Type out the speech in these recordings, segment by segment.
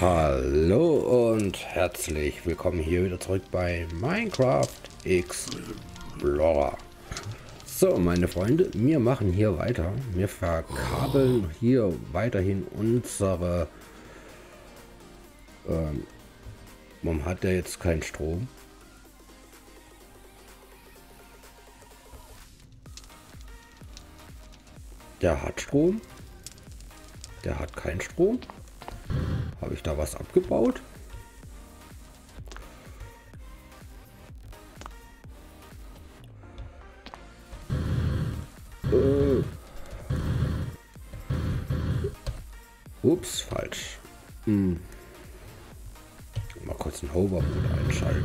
Hallo und herzlich willkommen hier wieder zurück bei Minecraft Explorer. So, meine Freunde, wir machen hier weiter. Wir verkabeln hier weiterhin unsere... Ähm, warum hat der jetzt keinen Strom? Der hat Strom. Der hat keinen Strom. Habe ich da was abgebaut? Äh. Ups, falsch. Hm. Mal kurz einen Hoverboot einschalten.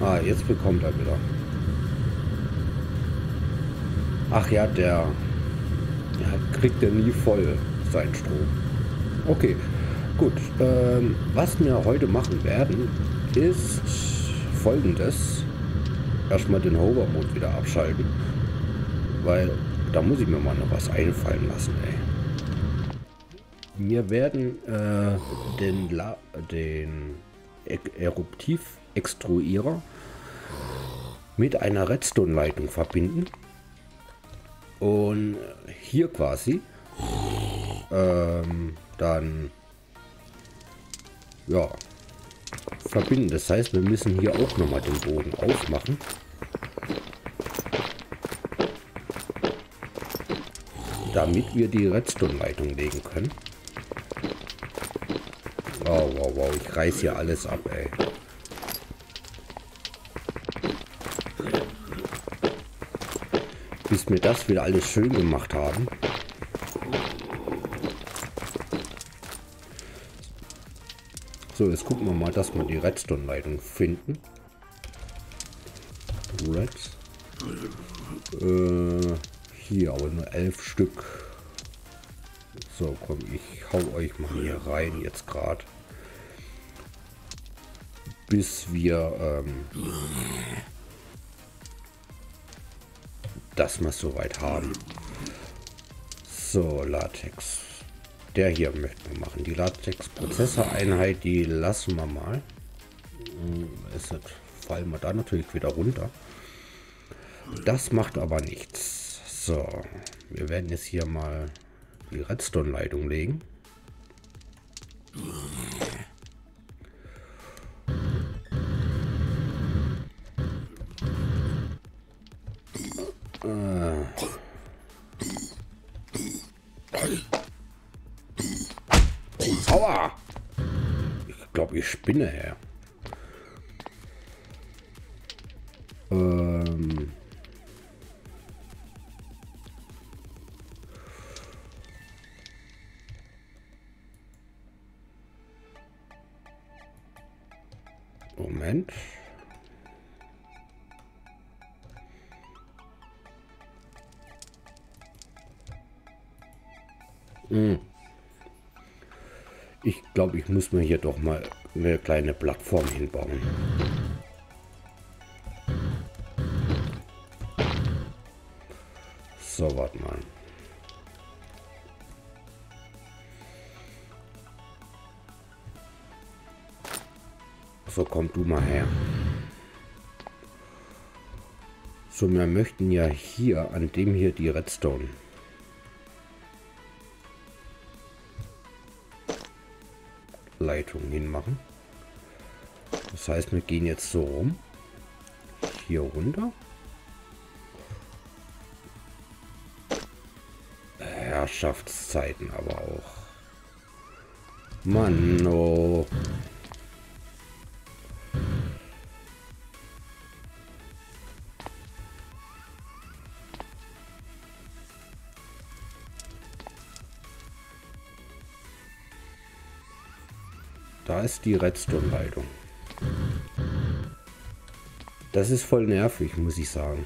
Ah, jetzt bekommt er wieder. Ach ja, der, kriegt er nie voll seinen Strom. Okay, gut. Ähm, was wir heute machen werden, ist folgendes. Erstmal den Hover-Mode wieder abschalten. Weil da muss ich mir mal noch was einfallen lassen, ey. Wir werden äh, den, La den Eruptiv-Extruierer mit einer Redstone-Leitung verbinden. Und hier quasi ähm, dann ja verbinden. Das heißt, wir müssen hier auch nochmal den Boden aufmachen. Damit wir die Redstone-Leitung legen können. Wow, wow, wow. Ich reiß hier alles ab, ey. Bis wir das wieder alles schön gemacht haben. So, jetzt gucken wir mal, dass wir die Redstone-Leitung finden. Reds. Äh, hier aber nur elf Stück. So, komm, ich hau euch mal hier rein jetzt gerade. Bis wir ähm, das mal soweit haben. So, Latex. Der hier möchten wir machen. Die Latex-Prozessoreinheit, die lassen wir mal. Ist hm, fallen wir da natürlich wieder runter. Das macht aber nichts. So, wir werden jetzt hier mal die Redstone-Leitung legen. Spinne her. Ähm. Moment. Hm. Ich glaube, ich muss mir hier doch mal eine kleine Plattform hinbauen. So, warte mal. So, komm du mal her. So, wir möchten ja hier an dem hier die Redstone Leitung hinmachen. Das heißt, wir gehen jetzt so rum. Hier runter. Herrschaftszeiten aber auch. Mann, oh. Ist die Redstone-Leitung. Das ist voll nervig, muss ich sagen.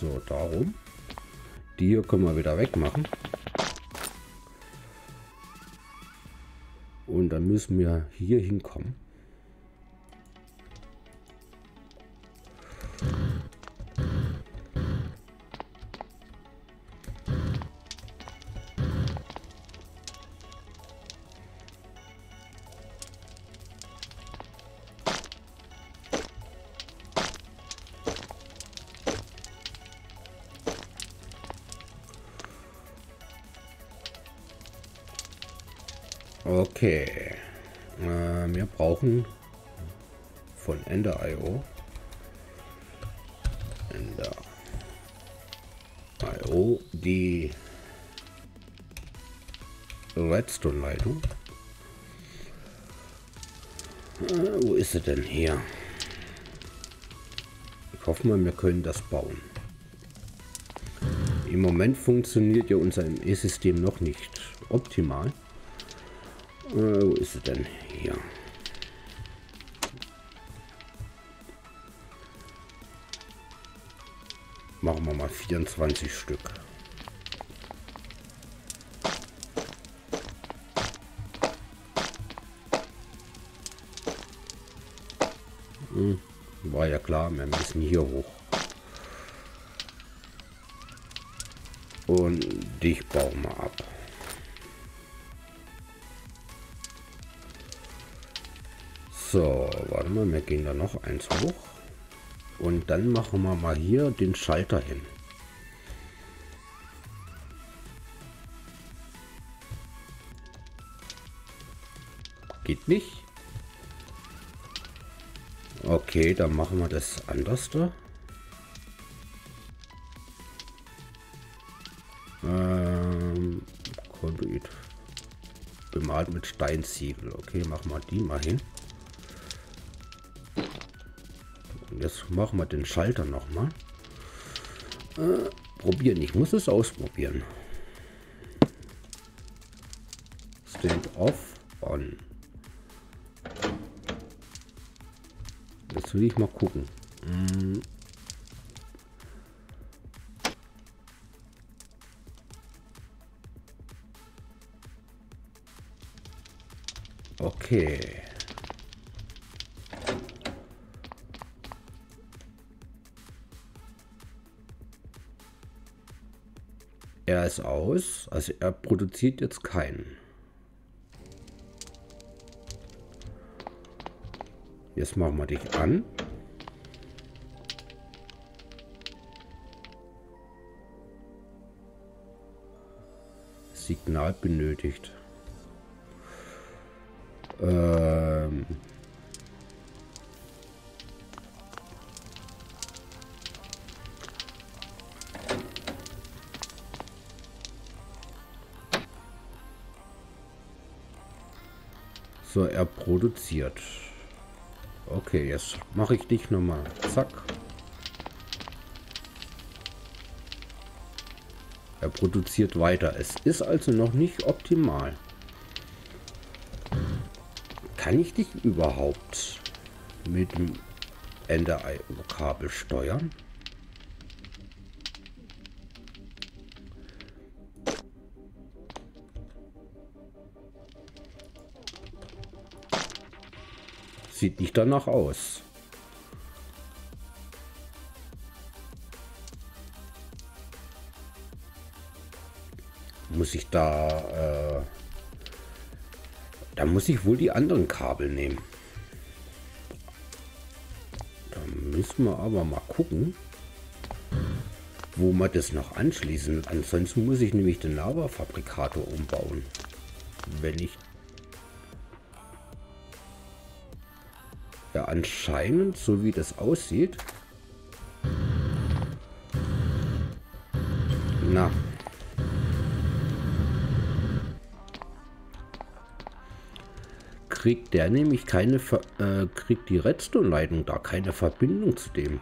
So, darum. Die hier können wir wieder wegmachen. Und dann müssen wir hier hinkommen. Okay. Äh, wir brauchen von Ender.io Ender.io die Redstone-Leitung. Äh, wo ist sie denn hier? Ich hoffe mal, wir können das bauen. Im Moment funktioniert ja unser E-System noch nicht optimal. Äh, wo ist sie denn? Hier. Machen wir mal 24 Stück. Hm, war ja klar, wir müssen hier hoch. Und dich bauen wir ab. So, warte mal, wir gehen da noch eins hoch. Und dann machen wir mal hier den Schalter hin. Geht nicht. Okay, dann machen wir das anders da. Ähm, Konduit. Bemalt mit Steinziegel. Okay, machen wir die mal hin. Jetzt machen wir den Schalter nochmal. Äh, probieren. Ich muss es ausprobieren. Stand off on. Jetzt will ich mal gucken. Hm. Okay. Er ist aus, also er produziert jetzt keinen. Jetzt machen wir dich an. Signal benötigt. Ähm So, er produziert. Okay, jetzt mache ich dich nochmal. Zack. Er produziert weiter. Es ist also noch nicht optimal. Kann ich dich überhaupt mit dem Ende-Kabel steuern? Sieht nicht danach aus. Muss ich da... Äh, da muss ich wohl die anderen Kabel nehmen. Da müssen wir aber mal gucken, wo wir das noch anschließen. Ansonsten muss ich nämlich den Lava-Fabrikator umbauen. Wenn ich Ja, anscheinend, so wie das aussieht. Na. Kriegt der nämlich keine, Ver äh, kriegt die Redstone-Leitung da keine Verbindung zu dem.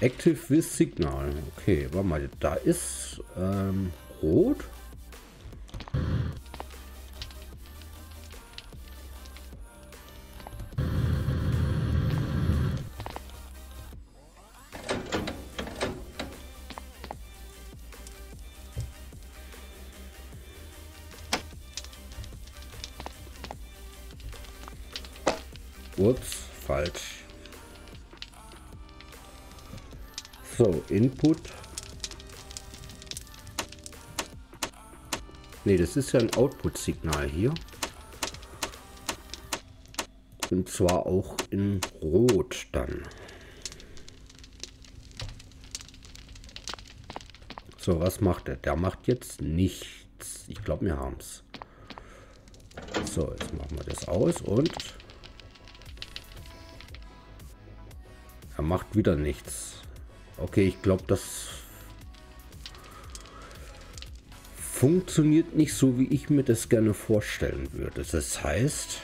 Active with Signal. Okay, warte mal, da ist ähm, rot. Ups, falsch. So, Input. Ne, das ist ja ein Output-Signal hier. Und zwar auch in Rot dann. So, was macht er? Der macht jetzt nichts. Ich glaube, wir haben es. So, jetzt machen wir das aus und er macht wieder nichts. Okay, ich glaube, das funktioniert nicht so, wie ich mir das gerne vorstellen würde. Das heißt,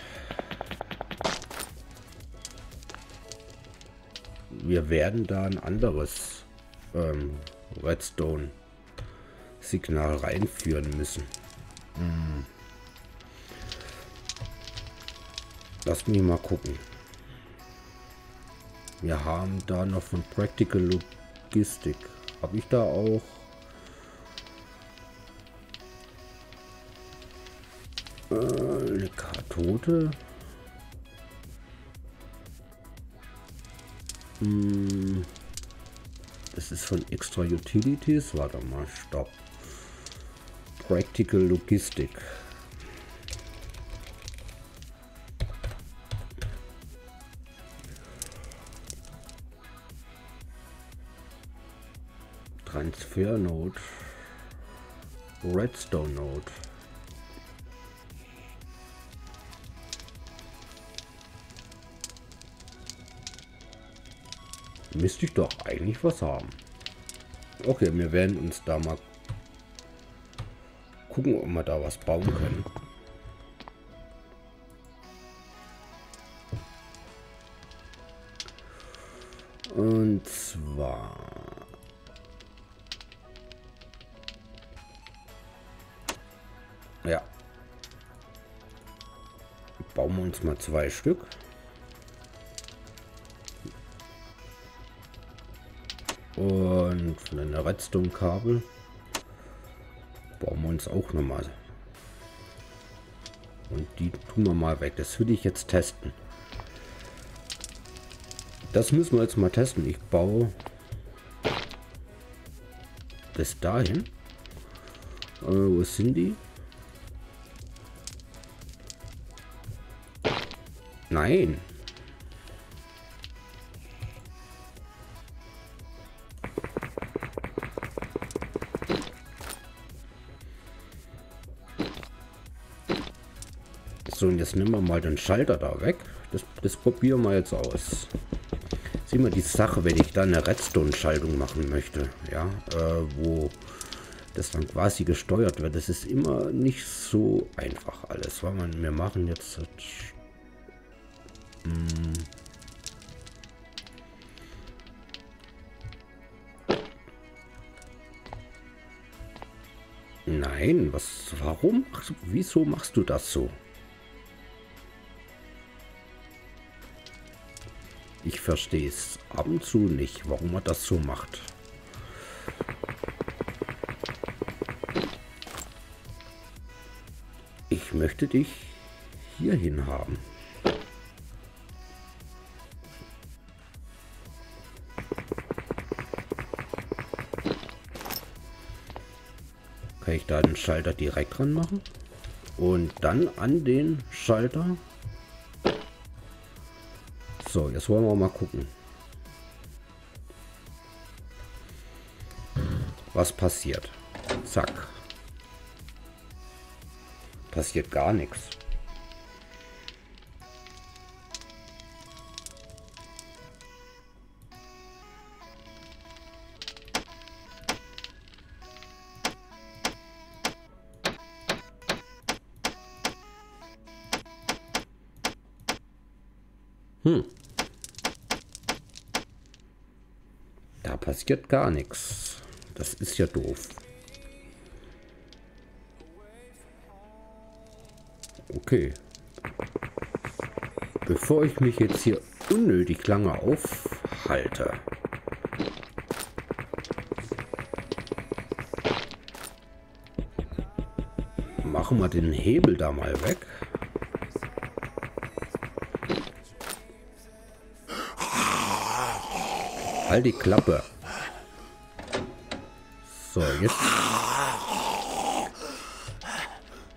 wir werden da ein anderes ähm, Redstone-Signal reinführen müssen. Hm. Lass mich mal gucken. Wir haben da noch von Practical Logistik. Habe ich da auch äh, eine Kathode? Hm, das ist von Extra Utilities. Warte mal, stopp. Practical Logistik. Transfer Node. Redstone Node. Müsste ich doch eigentlich was haben. Okay, wir werden uns da mal gucken, ob wir da was bauen können. Ja. Bauen wir uns mal zwei Stück. Und von einer Redstone-Kabel bauen wir uns auch nochmal. Und die tun wir mal weg. Das würde ich jetzt testen. Das müssen wir jetzt mal testen. Ich baue das dahin. Äh, wo sind die? Nein. So, und jetzt nehmen wir mal den Schalter da weg. Das, das probieren wir jetzt aus. Sieh mal die Sache, wenn ich da eine Redstone-Schaltung machen möchte, ja, äh, wo das dann quasi gesteuert wird. Das ist immer nicht so einfach alles, weil man, wir machen jetzt. Nein, was, warum? Wieso machst du das so? Ich verstehe es ab und zu nicht, warum er das so macht. Ich möchte dich hierhin haben. Kann ich da den Schalter direkt dran machen. Und dann an den Schalter. So, jetzt wollen wir mal gucken. Was passiert? Zack. Passiert gar nichts. Passiert gar nichts. Das ist ja doof. Okay. Bevor ich mich jetzt hier unnötig lange aufhalte. Machen wir den Hebel da mal weg. Halt die Klappe. So, jetzt.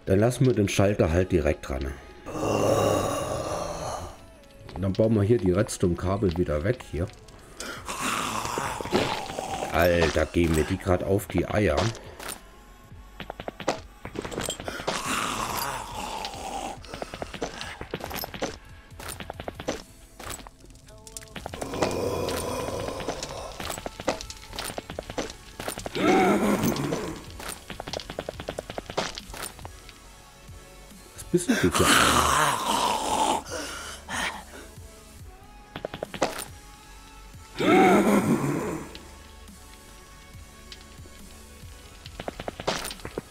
Dann lassen wir den Schalter halt direkt dran. Dann bauen wir hier die Redstone-Kabel wieder weg hier. Alter, gehen mir die gerade auf die Eier. Bist du für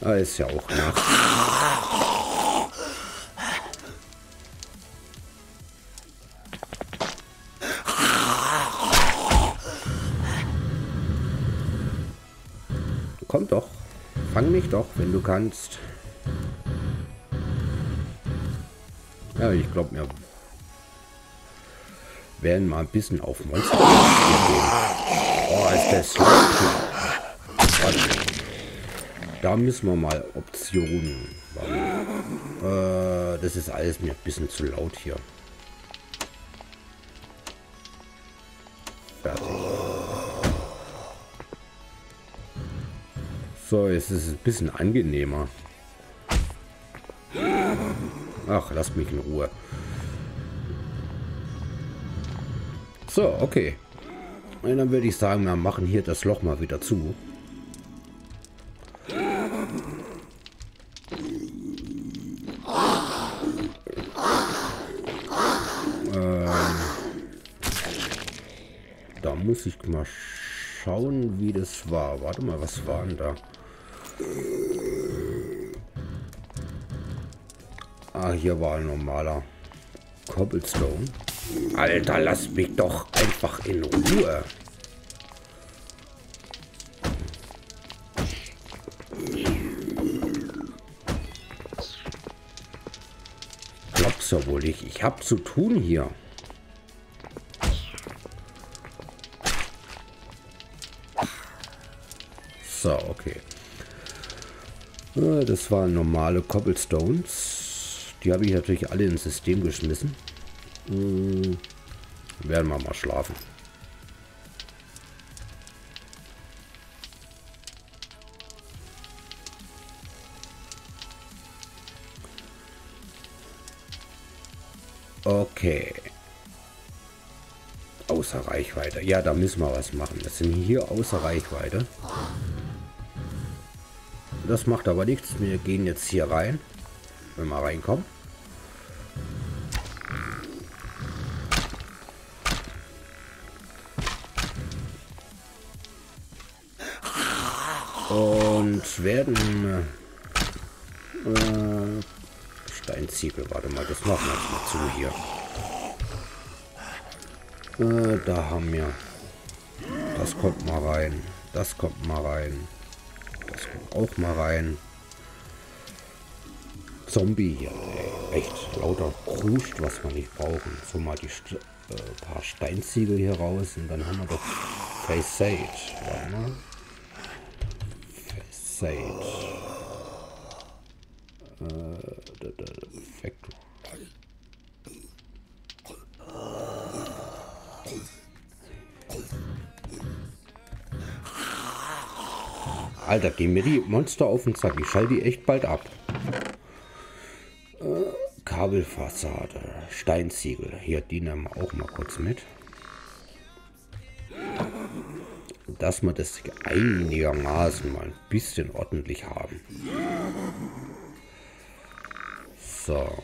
Ah, ist ja auch Nacht. Komm doch. Fang mich doch, wenn du kannst. Ja, ich glaube, wir werden mal ein bisschen auf Monster gehen. Oh, ist das Da müssen wir mal Optionen Äh, das ist alles mir ein bisschen zu laut hier. So, jetzt ist es ein bisschen angenehmer. Ach, lass mich in Ruhe. So, okay. Und dann würde ich sagen, wir machen hier das Loch mal wieder zu. Ähm, da muss ich mal schauen, wie das war. Warte mal, was war denn da? Ah, hier war ein normaler Cobblestone. Alter, lass mich doch einfach in Ruhe. Glaubst du wohl nicht? Ich hab zu tun hier. So, okay. Äh, das waren normale Cobblestones. Die habe ich natürlich alle ins System geschmissen. Hm, werden wir mal schlafen. Okay. Außer Reichweite. Ja, da müssen wir was machen. Das sind hier außer Reichweite. Das macht aber nichts. Wir gehen jetzt hier rein. Wenn wir reinkommen. Werden äh, Steinziegel, warte mal, das machen wir jetzt mal zu hier. Äh, da haben wir. Das kommt mal rein. Das kommt mal rein. Das kommt auch mal rein. Zombie hier. Ey. Echt lauter Kruscht, was wir nicht brauchen. So mal die St äh, paar Steinziegel hier raus und dann haben wir doch Face Sage. Warte mal. Sage. Äh, Factory. Alter, gehen mir die Monster auf den Sack. Ich schalte die echt bald ab. Äh, Kabelfassade, Steinziegel. Hier, die nehmen wir auch mal kurz mit. Dass wir das einigermaßen mal ein bisschen ordentlich haben. So.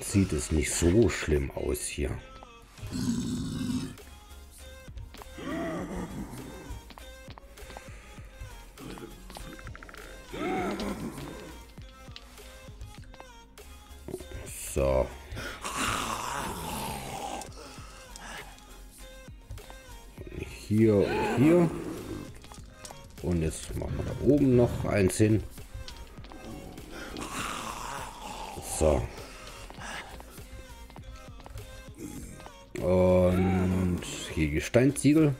Sieht es nicht so schlimm aus hier. Eins hin. So. Und hier Gesteinziegel.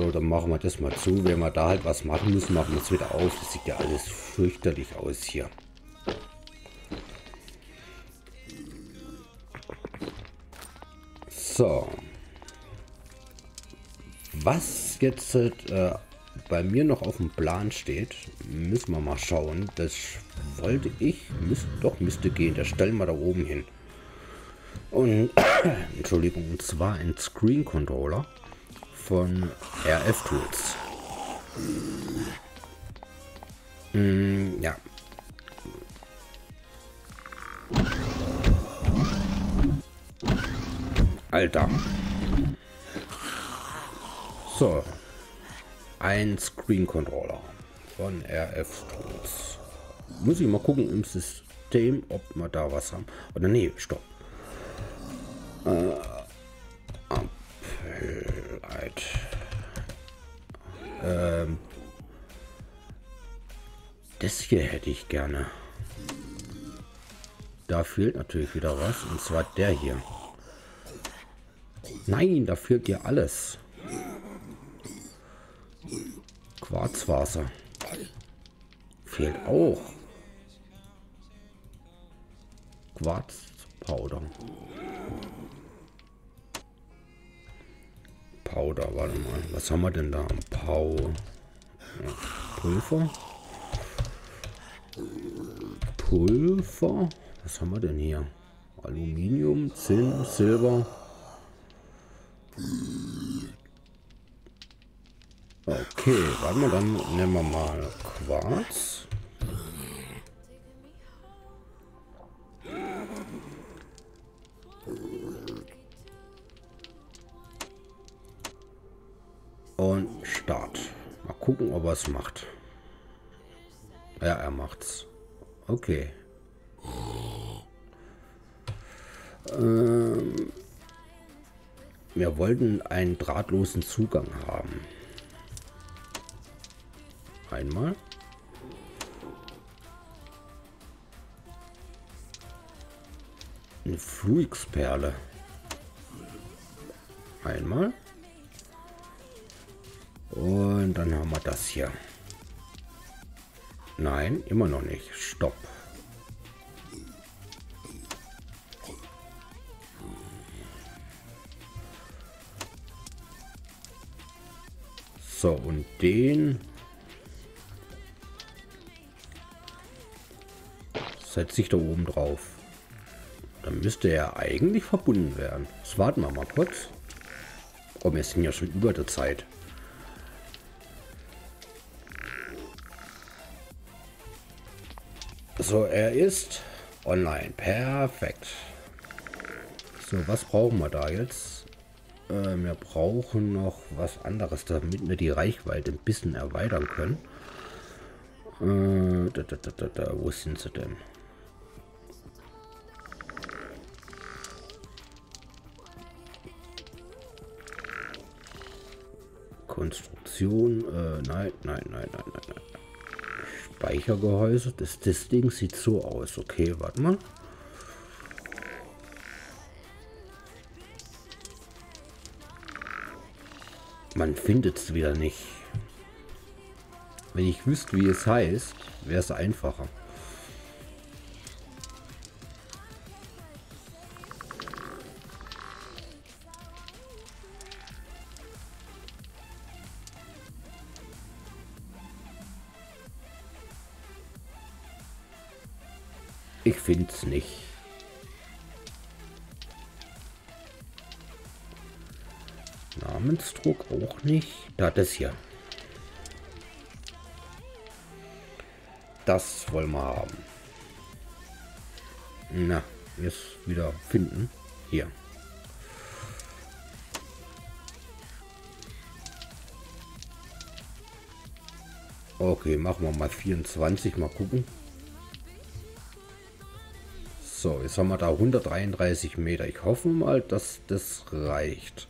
So, dann machen wir das mal zu. Wenn wir da halt was machen müssen, machen wir es wieder auf. Das sieht ja alles fürchterlich aus hier. So. Was jetzt äh, bei mir noch auf dem Plan steht, müssen wir mal schauen. Das wollte ich, müsste, doch müsste gehen. Das stellen wir da oben hin. Und, Entschuldigung, und zwar ein Screen Controller von RF Tools. Mm, ja. Alter. So. Ein Screen Controller von RF Tools. Muss ich mal gucken im System, ob wir da was haben. Oder nee, stopp. Äh, Apfeleit. Ähm, das hier hätte ich gerne. Da fehlt natürlich wieder was. Und zwar der hier. Nein, da fehlt dir alles. Quarzwasser. Fehlt auch. Quarzpowder. Powder, warte mal. Was haben wir denn da? Pau. Pulver. Pulver. Was haben wir denn hier? Aluminium, Zinn, Silber. Okay, warte mal, dann nehmen wir mal Quarz. Gucken, ob er es macht. Ja, er macht's. Okay. Ähm, wir wollten einen drahtlosen Zugang haben. Einmal. Eine Fluixperle. Einmal. Und dann haben wir das hier. Nein, immer noch nicht. Stopp. So, und den setze ich da oben drauf. Dann müsste er eigentlich verbunden werden. Das warten wir mal kurz. Oh, wir sind ja schon über der Zeit. So, er ist online. Perfekt. So, was brauchen wir da jetzt? Äh, wir brauchen noch was anderes, damit wir die Reichweite ein bisschen erweitern können. Äh, da, da, da, da, wo sind sie denn? Konstruktion. Äh, nein, nein, nein, nein, nein, nein. Speichergehäuse. Das, das Ding sieht so aus. Okay, warte mal. Man findet es wieder nicht. Wenn ich wüsste, wie es heißt, wäre es einfacher. Ich finde es nicht. Namensdruck auch nicht. Da das hier. Das wollen wir haben. Na, jetzt wieder finden. Hier. Okay, machen wir mal 24, mal gucken. So, jetzt haben wir da 133 Meter. Ich hoffe mal, dass das reicht.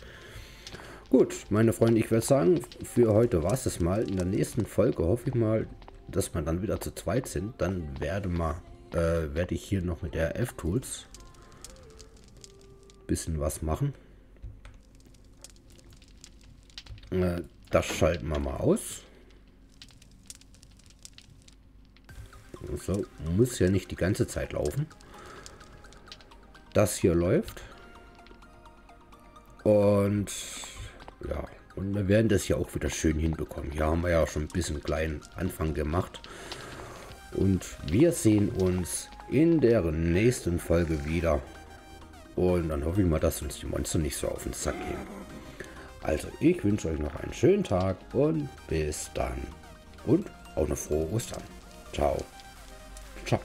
Gut, meine Freunde, ich würde sagen, für heute war es das mal. In der nächsten Folge hoffe ich mal, dass wir dann wieder zu zweit sind, dann werde, mal, äh, werde ich hier noch mit der F-Tools bisschen was machen. Äh, das schalten wir mal aus. So, muss ja nicht die ganze Zeit laufen. Das hier läuft. Und ja, und wir werden das ja auch wieder schön hinbekommen. Hier haben wir ja schon ein bisschen kleinen Anfang gemacht. Und wir sehen uns in der nächsten Folge wieder. Und dann hoffe ich mal, dass uns die Monster nicht so auf den Sack gehen. Also, ich wünsche euch noch einen schönen Tag und bis dann. Und auch eine frohe Ostern. Ciao. Ciao.